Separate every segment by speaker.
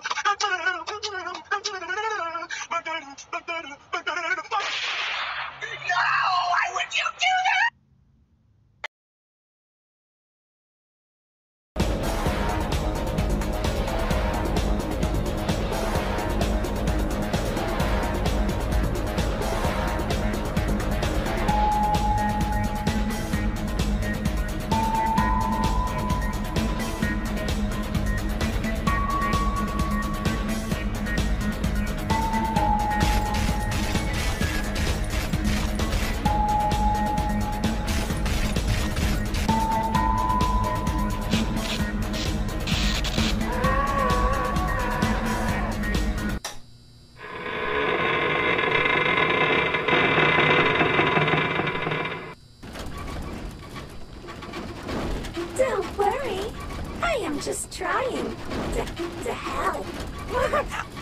Speaker 1: No! Why would you do
Speaker 2: trying to, to help.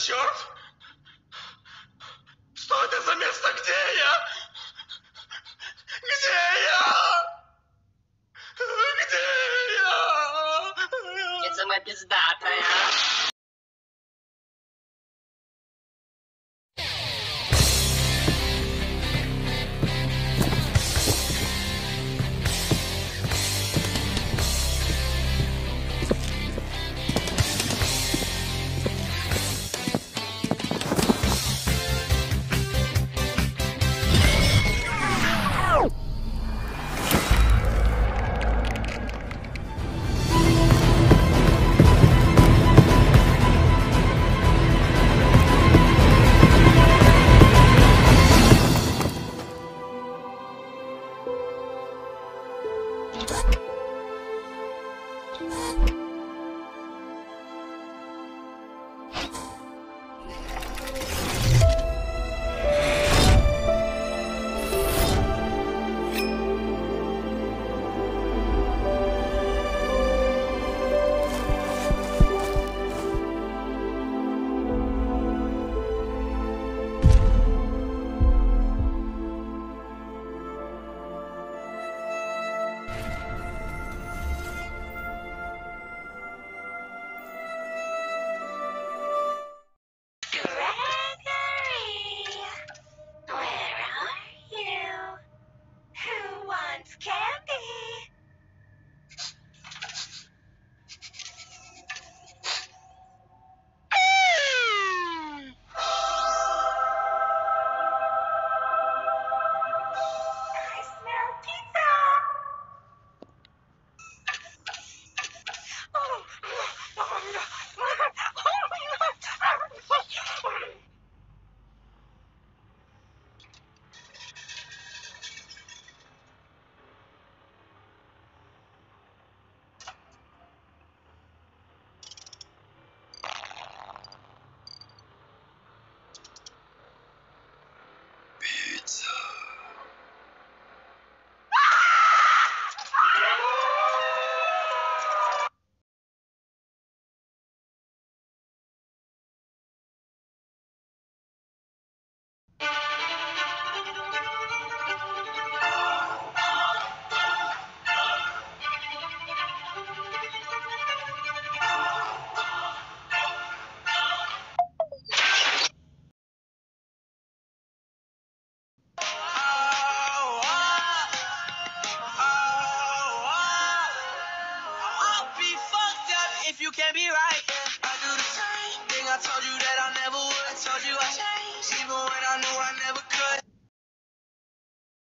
Speaker 3: shirt? If you can't be right. Yeah. I do the same thing I told you that I never would. Told you I changed, even when I knew I never could.